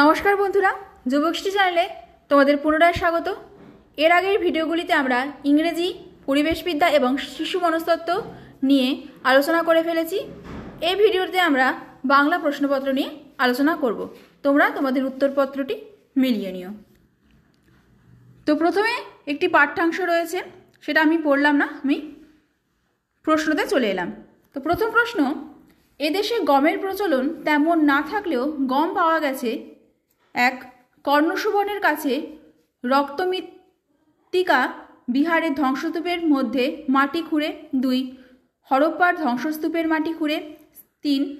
নমস্কার বন্ধুরা যুবকশ্রী চ্যানেলে তোমাদের পুনরায় স্বাগত। এর আগের ভিডিওগুলিতে আমরা ইংরেজি, পরিবেশবিদ্যা এবং শিশু মনস্তত্ত্ব নিয়ে আলোচনা করে ফেলেছি। এই ভিডিওতে আমরা বাংলা প্রশ্নপত্র নিয়ে আলোচনা করব। তোমরা তোমাদের উত্তরপত্রটি মিলিয়ে নিও। তো প্রথমে একটি পাঠ্যাংশ রয়েছে, সেটা আমি পড়লাম না, আমি প্রশ্নতে চলে এলাম। তো প্রথম প্রশ্ন, এদেশে গমের প্রচলন তেমন না থাকলেও গম পাওয়া গেছে এক কর্ণসুবর্ণের কাছে রক্তমৃত্তিকা বিহারের ধ্বংসস্তূপের মধ্যে মাটি খুঁড়ে দুই, হরপ্পার ধ্বংসস্তূপের মাটি খুঁড়ে তিন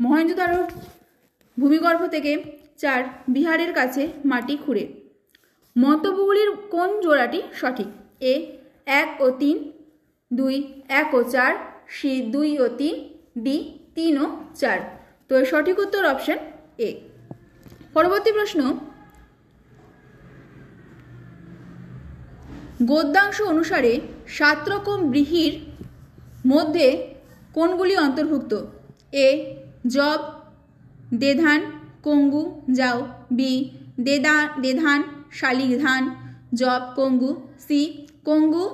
মহেঞ্জোদারোর ভূমিগর্ভ থেকে চার, বিহারের কাছে মাটি খুঁড়ে। মন্তব্যগুলির কোন জোড়াটি সঠিক? এ, এক ও তিন, দুই, এক ও চার, সি, দুই ও তিন, ডি, তিন ও চার। তো সঠিক উত্তর অপশন এ। পরবর্তী প্রশ্ন। গদ্যাংশ অনুসারে সাত রকম ব্রীহির মধ্যে কোনগুলি অন্তর্ভুক্ত? এ, জব, দেধান, কঙ্গু, যাও। বি, দেদা, দেধান শালিক ধান জব, কঙ্গু। সি, কঙ্গু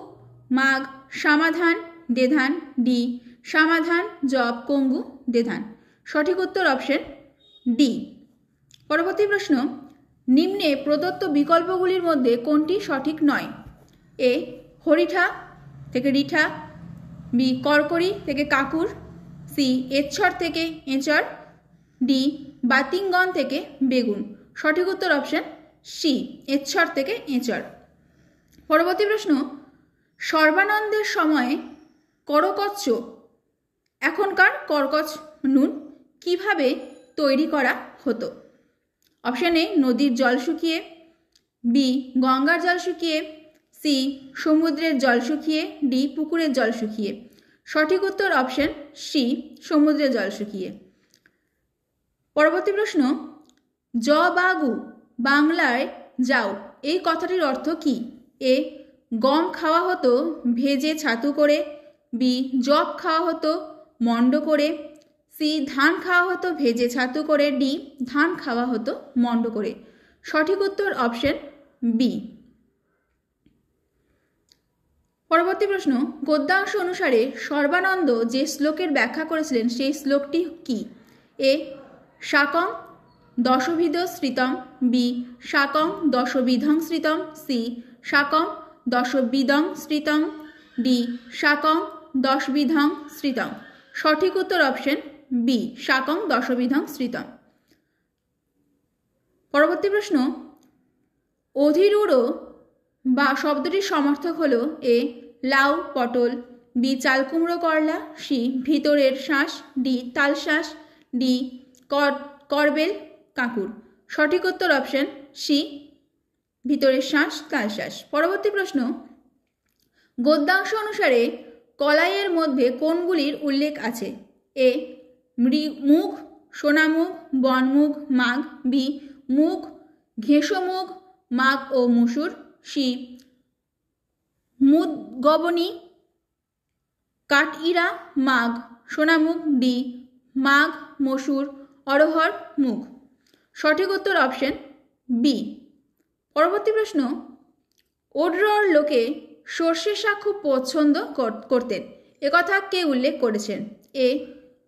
মাঘ সমাধান, দেধান। ডি, সমাধান, জব, কঙ্গু, দেধান। সঠিক উত্তর অপশন ডি। পরবর্তী প্রশ্ন, নিম্নে প্রদত্ত বিকল্পগুলির মধ্যে কোনটি সঠিক নয়? এ, হরিঠা থেকে রিঠা, বি, করকরি থেকে কাকুর, সি, এচ্ছর থেকে এঁচর ডি, বাতিঙ্গন থেকে বেগুন। সঠিক উত্তর অপশন সি, এচ্ছর থেকে এঁচর পরবর্তী প্রশ্ন, সর্বানন্দের সময়ে করকচ্ছ, এখনকার করকচ নুন কীভাবে তৈরি করা হতো? অপশান এ নদীর জল শুকিয়ে, বি, গঙ্গার জল শুকিয়ে, সি, সমুদ্রের জল শুকিয়ে, ডি, পুকুরের জল শুকিয়ে। সঠিক উত্তর অপশান সি, সমুদ্রের জল শুকিয়ে। পরবর্তী প্রশ্ন, জ বাগু বাংলায় যাও, এই কথাটির অর্থ কি? এ, গম খাওয়া হতো, ভেজে ছাতু করে, বি, জব খাওয়া হতো, মণ্ড করে সি ধান খাওয়া হতো, ভেজে ছাতু করে ডি ধান খাওয়া হতো মণ্ড করে। সঠিক উত্তর অপশন বি পরবর্তী প্রশ্ন, গদ্যাংশ অনুসারে সর্বানন্দ যে শ্লোকের ব্যাখ্যা করেছিলেন, সেই শ্লোকটি কি? এ শাকং দশবিধ শ্রিতম বি শাকং দশবিধং শ্রিতম সি শাকং দশবিদং শ্রিতম ডি শাকং দশবিধং শ্রিতম সঠিক উত্তর অপশন বি শাকং দশবিধং শ্রিতম পরবর্তী প্রশ্ন, অধিরূঢ় বা শব্দটির সমর্থক হল এ, লাউ, পটল, বি, চালকুমড়ো করলা, সি, ভিতরের শ্বাস, ডি, তালশ্বাস, ডি করবেল, কাঁকুর। সঠিক উত্তর অপশন সি, ভিতরের শ্বাস, তালশ্বাস। পরবর্তী প্রশ্ন, গদ্যাংশ অনুসারে কলাইয়ের মধ্যে কোনগুলির উল্লেখ আছে? এ মুখ, সোনামুখ, বনমুখ, মাঘ, বি, মুখ, ঘেঁষমুখ, মাঘ ও মুসুর, সি। মুদগবনী কাঠইরা, মাঘ, সোনামুখ ডি মাঘ, মসুর অরহর মুখ। সঠিক উত্তর অপশন বি। পরবর্তী প্রশ্ন, ওড্রর লোকে সর্ষে শাক খুব পছন্দ করতেন। একথা কে উল্লেখ করেছেন? A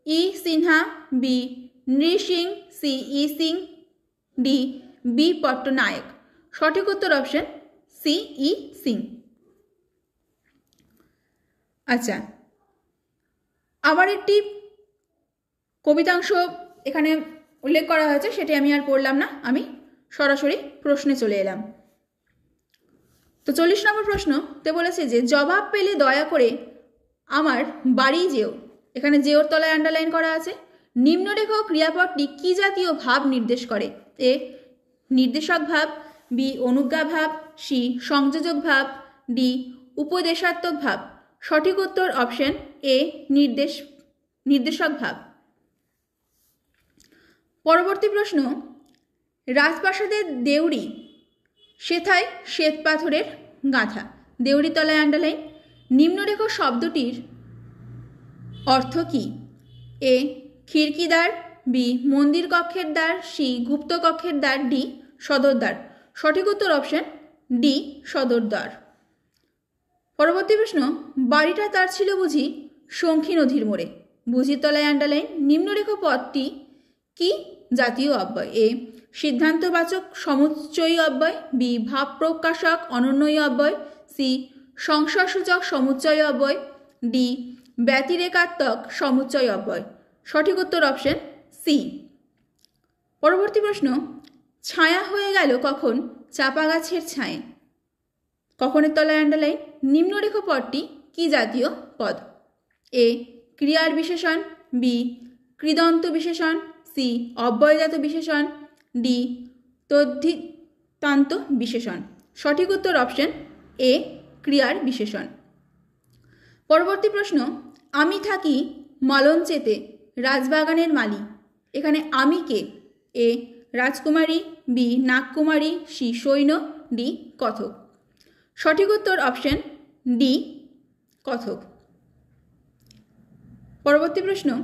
E Sinha, B Nrusingh C E Singh D B Pattanayak. সঠিক উত্তর অপশন সি ই সিং আচ্ছা আবার একটি কবিতাংশ এখানে উল্লেখ করা হয়েছে, সেটি আমি আর পড়লাম না, আমি সরাসরি প্রশ্নে চলে এলাম। তো চল্লিশ নম্বর প্রশ্ন, তে বলেছে যে, জবাব পেলে দয়া করে আমার বাড়ি যেও। এখানে যেওর তলায় আন্ডারলাইন করা আছে, নিম্নরেখ ক্রিয়াপদটি কী জাতীয় ভাব নির্দেশ করে? এ, নির্দেশক ভাব, বি, অনুজ্ঞা ভাব, সি, সংযোজক ভাব, ডি, উপদেশাত্মক ভাব। সঠিক উত্তর অপশন এ নির্দেশ, নির্দেশক ভাব। পরবর্তী প্রশ্ন, রাজপ্রাসাদের দেউড়ি সেথায় শ্বেত পাথরের গাঁথা। দেউড়ি তলায় আন্ডারলাইন নিম্নরেখ শব্দটির অর্থ কী? এ. খিড়কিদার, বি. মন্দির কক্ষের দ্বার, সি. গুপ্ত কক্ষের দ্বার, ডি. সদর দ্বার সঠিক উত্তর অপশন ডি সদর দ্বার পরবর্তী প্রশ্ন, বাড়িটা তার ছিল বুঝি? শঙ্খী নদীর মোড়ে। বুঝির তলায় আন্ডারলাইন নিম্নরেখ পদটি কি? জাতীয় অব্যয়। এ. সিদ্ধান্তবাচক, সমুচ্চয়ী অব্যয়। বি. ভাব প্রকাশক অনন্যই অব্যয়। সি. সংসারসূচক, সমুচ্চয় অব্যয়। ডি. ব্যতিরেকাত্মক সমুচ্চয় অব্যয়। সঠিক উত্তর অপশন সি। পরবর্তী প্রশ্ন, ছায়া হয়ে গেল কখন চাপা গাছের ছায়ে? কখনের তলায় আন্ডারলাইন নিম্নরেখ পদটি কি জাতীয় পদ? এ, ক্রিয়ার বিশেষণ বি কৃদন্ত বিশেষণ সি অব্যয়জাত বিশেষণ ডি তদ্ধিতান্ত বিশেষণ। সঠিক উত্তর অপশন এ, ক্রিয়ার বিশেষণ। পরবর্তী প্রশ্ন আমি থাকি মলঞ্চেতে, রাজবাগানের মালি এখানে আমি কে? এ. রাজকুমারী, বি. নাগকুমারী, সি. সৈন্য, ডি. কথক। সঠিক উত্তর অপশন ডি, কথক। পরবর্তী প্রশ্ন,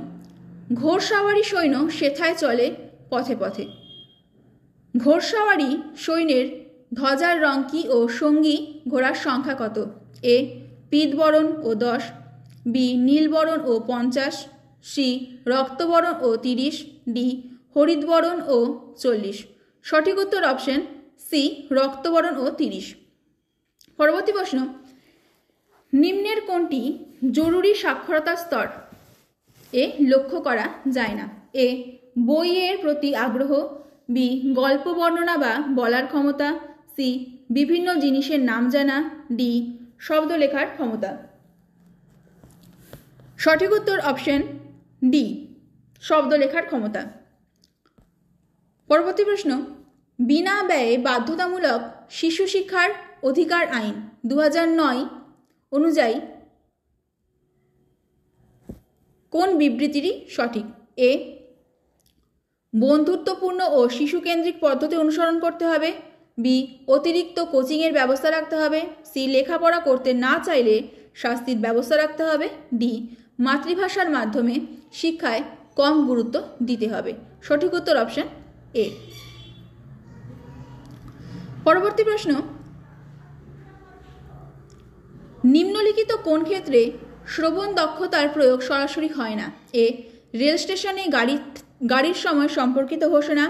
ঘোড়সাওয়ারি সৈন্য সেথায় চলে পথে পথে? ঘোড়সাওয়ারি সৈন্যের ধ্বজার রং কি ও সঙ্গী ঘোড়ার সংখ্যা কত? এ, পিতবরণ ও দশ বি নীলবরণ ও পঞ্চাশ, সি রক্তবরণ ও তিরিশ, ডি হরিদবরণ ও চল্লিশ। সঠিক উত্তর অপশন সি রক্তবরণ ও তিরিশ। পরবর্তী প্রশ্ন, নিম্নের কোনটি জরুরি সাক্ষরতা স্তর? এ লক্ষ্য করা যায় না। এ বইয়ের প্রতি আগ্রহ, বি গল্প বর্ণনা বা বলার ক্ষমতা, সি বিভিন্ন জিনিসের নাম জানা, ডি শব্দ লেখার ক্ষমতা। সঠিক উত্তর অপশন ডি শব্দ লেখার ক্ষমতা। পরবর্তী প্রশ্ন, বিনা ব্যয়ে বাধ্যতামূলক শিশু শিক্ষার অধিকার আইন দু নয় অনুযায়ী কোন বিবৃতিটি সঠিক? এ, বন্ধুত্বপূর্ণ ও শিশুকেন্দ্রিক পদ্ধতি অনুসরণ করতে হবে। বি, অতিরিক্ত কোচিংয়ের ব্যবস্থা রাখতে হবে। সি, লেখাপড়া করতে না চাইলে শাস্তির ব্যবস্থা রাখতে হবে। ডি মাতৃভাষার মাধ্যমে শিক্ষায় কম গুরুত্ব দিতে হবে। সঠিক উত্তর অপশন এ পরবর্তী প্রশ্ন, নিম্নলিখিত কোন ক্ষেত্রে শ্রবণ দক্ষতার প্রয়োগ সরাসরি হয় না? এ রেল স্টেশনে গাড়ি, গাড়ির সময় সম্পর্কিত ঘোষণা।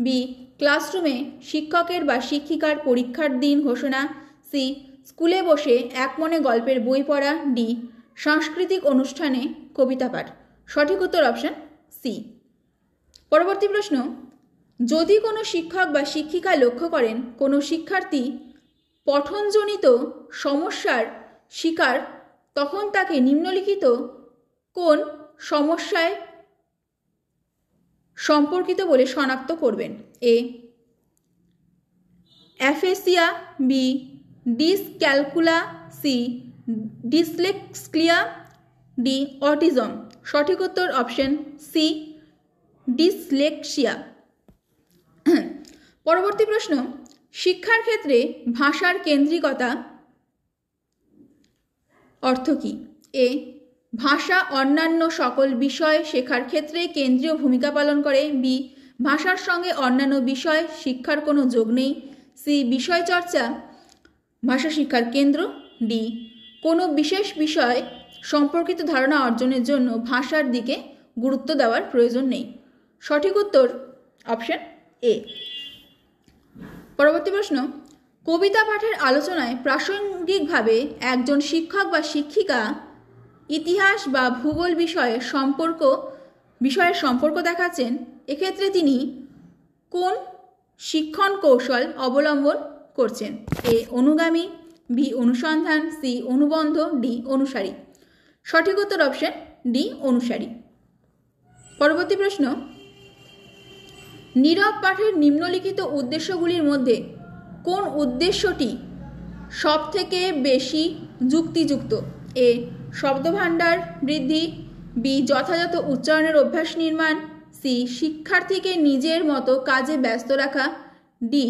বি ক্লাসরুমে শিক্ষকের বা শিক্ষিকার পরীক্ষার দিন ঘোষণা। সি স্কুলে বসে এক মনে গল্পের বই পড়া। ডি সাংস্কৃতিক অনুষ্ঠানে কবিতা পাঠ। সঠিক উত্তর অপশন সি পরবর্তী প্রশ্ন, যদি কোনো শিক্ষক বা শিক্ষিকা লক্ষ্য করেন কোনো শিক্ষার্থী পঠনজনিত সমস্যার শিকার, তখন তাকে নিম্নলিখিত কোন সমস্যায় সম্পর্কিত বলে শনাক্ত করবেন? A aphasia B dyscalculia C dyslexia D autism সঠিক উত্তর অপশন সি ডিসলেক্সিয়া পরবর্তী প্রশ্ন, শিক্ষার ক্ষেত্রে ভাষার কেন্দ্রিকতা অর্থ কী? এ ভাষা অন্যান্য সকল বিষয় শেখার ক্ষেত্রে কেন্দ্রীয় ভূমিকা পালন করে। বি ভাষার সঙ্গে অন্যান্য বিষয় শিক্ষার কোনো যোগ নেই। সি বিষয় চর্চা, ভাষা শিক্ষার কেন্দ্র। ডি কোনো বিশেষ বিষয় সম্পর্কিত ধারণা অর্জনের জন্য ভাষার দিকে গুরুত্ব দেওয়ার প্রয়োজন নেই। সঠিক উত্তর অপশন এ পরবর্তী প্রশ্ন, কবিতা পাঠের আলোচনায় প্রাসঙ্গিকভাবে একজন শিক্ষক বা শিক্ষিকা ইতিহাস বা ভূগোল বিষয়ে সম্পর্ক, বিষয়ের সম্পর্ক দেখাচ্ছেন, এক্ষেত্রে তিনি কোন শিক্ষণ কৌশল অবলম্বন করছেন? এ, অনুগামী বি অনুসন্ধান, সি অনুবন্ধ, ডি অনুসারী। সঠিক উত্তর অপশন ডি অনুসারী। পরবর্তী প্রশ্ন। নীরব পাঠের নিম্নলিখিত উদ্দেশ্যগুলির মধ্যে কোন উদ্দেশ্যটি সব থেকে বেশি যুক্তিযুক্ত? এ, শব্দভাণ্ডার বৃদ্ধি, বি, যথাযথ উচ্চারণের অভ্যাস নির্মাণ, সি, শিক্ষার্থীকে নিজের মতো কাজে ব্যস্ত রাখা, ডি,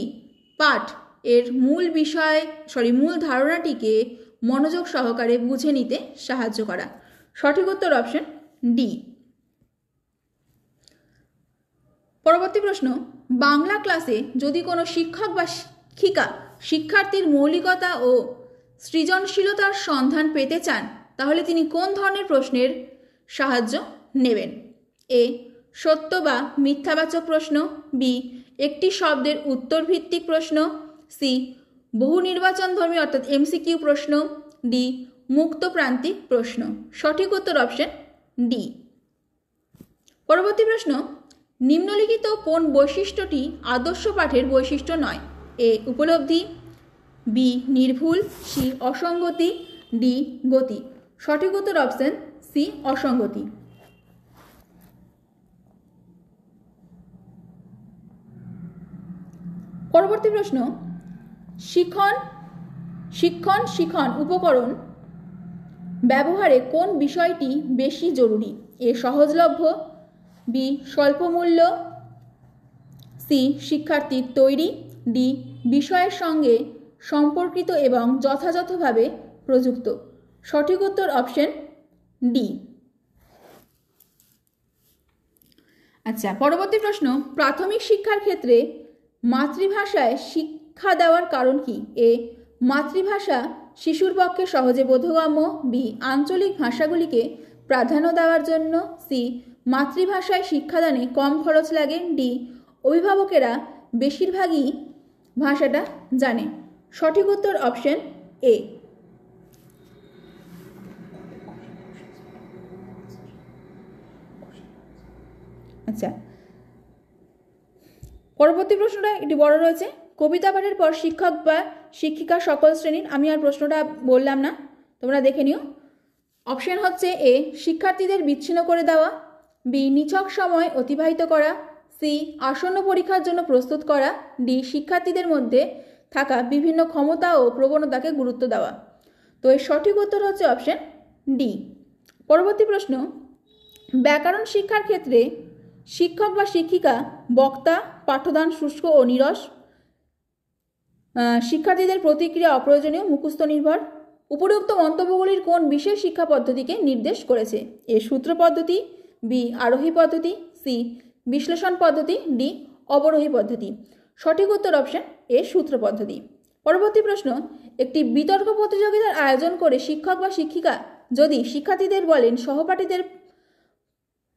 পাঠ। এর মূল বিষয় সরি মূল ধারণাটিকে মনোযোগ সহকারে বুঝে নিতে সাহায্য করা। সঠিক উত্তর অপশন ডি পরবর্তী প্রশ্ন, বাংলা ক্লাসে যদি কোনো শিক্ষক বা শিক্ষিকা শিক্ষার্থীর মৌলিকতা ও সৃজনশীলতার সন্ধান পেতে চান, তাহলে তিনি কোন ধরনের প্রশ্নের সাহায্য নেবেন? এ, সত্য বা মিথ্যাবাচক প্রশ্ন, বি, একটি শব্দের উত্তর ভিত্তিক প্রশ্ন সি। বহু নির্বাচন ধর্মী, অর্থাৎ এমসিকিউ প্রশ্ন। ডি, মুক্ত প্রান্তিক প্রশ্ন। সঠিক উত্তর অপশন ডি। পরবর্তী প্রশ্ন, নিম্নলিখিত কোন বৈশিষ্ট্যটি আদর্শ পাঠের বৈশিষ্ট্য নয়? এ, উপলব্ধি। বি, নির্ভুল। সি, অসঙ্গতি। ডি, গতি। সঠিক উত্তর অপশন সি, অসঙ্গতি। পরবর্তী প্রশ্ন শিখন, শিক্ষণ, শিখন উপকরণ ব্যবহারে কোন বিষয়টি বেশি জরুরি? এ সহজলভ্য, বি স্বল্পমূল্য, সি শিক্ষার্থীর তৈরি, ডি বিষয়ের সঙ্গে সম্পর্কিত এবং যথাযথভাবে প্রযুক্ত। সঠিক উত্তর অপশন ডি। আচ্ছা পরবর্তী প্রশ্ন, প্রাথমিক শিক্ষার ক্ষেত্রে মাতৃভাষায় শিক্ষা দেওয়ার কারণ কি? এ. মাতৃভাষা শিশুর পক্ষে সহজে বোধগম্য। বি. আঞ্চলিক ভাষাগুলিকে প্রাধান্য দেওয়ার জন্য। সি. মাতৃভাষায় শিক্ষাদানে কম খরচ লাগে। ডি. অভিভাবকেরা বেশিরভাগই ভাষাটা জানে। সঠিক উত্তর অপশন এ। আচ্ছা। পরবর্তী প্রশ্নটা একটি বড় রয়েছে। কবিতা পাঠের পর শিক্ষক বা শিক্ষিকা সকল শ্রেণির, আমি আর প্রশ্নটা বললাম না, তোমরা দেখে নিও। অপশন হচ্ছে এ, শিক্ষার্থীদের বিচ্ছিন্ন করে দেওয়া, বি, নিছক সময় অতিবাহিত করা, সি, আসন্ন পরীক্ষার জন্য প্রস্তুত করা, ডি, শিক্ষার্থীদের মধ্যে থাকা বিভিন্ন ক্ষমতা ও প্রবণতাকে গুরুত্ব দেওয়া। তো এর সঠিক উত্তর হচ্ছে অপশন ডি। পরবর্তী প্রশ্ন, ব্যাকরণ শিক্ষার ক্ষেত্রে শিক্ষক বা শিক্ষিকা বক্তা, পাঠদান শুষ্ক ও নিরস শিক্ষার্থীদের প্রতিক্রিয়া অপ্রয়োজনীয়, মুখস্থ নির্ভর। উপরোক্ত মন্তব্যগুলির কোন বিশেষ শিক্ষা পদ্ধতিকে নির্দেশ করেছে? এ সূত্র পদ্ধতি, বি আরোহী পদ্ধতি, সি বিশ্লেষণ পদ্ধতি, ডি অবরোহী পদ্ধতি। সঠিক উত্তর অপশন এ সূত্র পদ্ধতি। পরবর্তী প্রশ্ন, একটি বিতর্ক প্রতিযোগিতার আয়োজন করে শিক্ষক বা শিক্ষিকা যদি শিক্ষার্থীদের বলেন সহপাঠীদের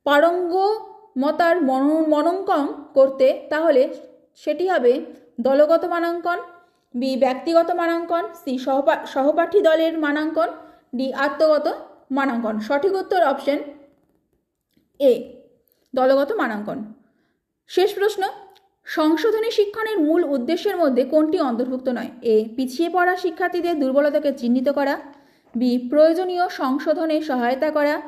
পারঙ্গমতার মনঙ্কন করতে, তাহলে সেটি হবে দলগত মানাঙ্কন বি, ব্যক্তিগত মানাঙ্কন, সি, সহপা, সহপাঠী দলের মানাঙ্কন, ডি, আত্মগত মানাঙ্কন। সঠিক উত্তর অপশন এ, দলগত মানাঙ্কন। শেষ প্রশ্ন, সংশোধনী শিক্ষণের মূল উদ্দেশ্যের মধ্যে কোনটি অন্তর্ভুক্ত নয়? এ, পিছিয়ে পড়া শিক্ষার্থীদের দুর্বলতাকে চিহ্নিত করা। বি, প্রয়োজনীয় সংশোধনে সহায়তা করা।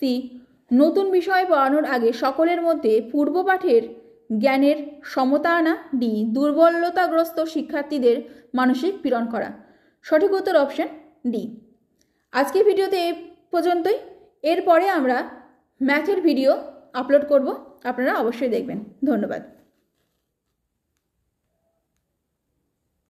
সি, নতুন বিষয় পড়ানোর আগে সকলের মধ্যে পূর্বপাঠের জ্ঞানের সমতা আনা ডি দুর্বলতাগ্রস্ত শিক্ষার্থীদের মানসিক পীড়ন করা। সঠিক উত্তর অপশন ডি আজকের ভিডিওতে এ পর্যন্তই। এরপরে আমরা ম্যাথের ভিডিও আপলোড করব। আপনারা অবশ্যই দেখবেন। ধন্যবাদ।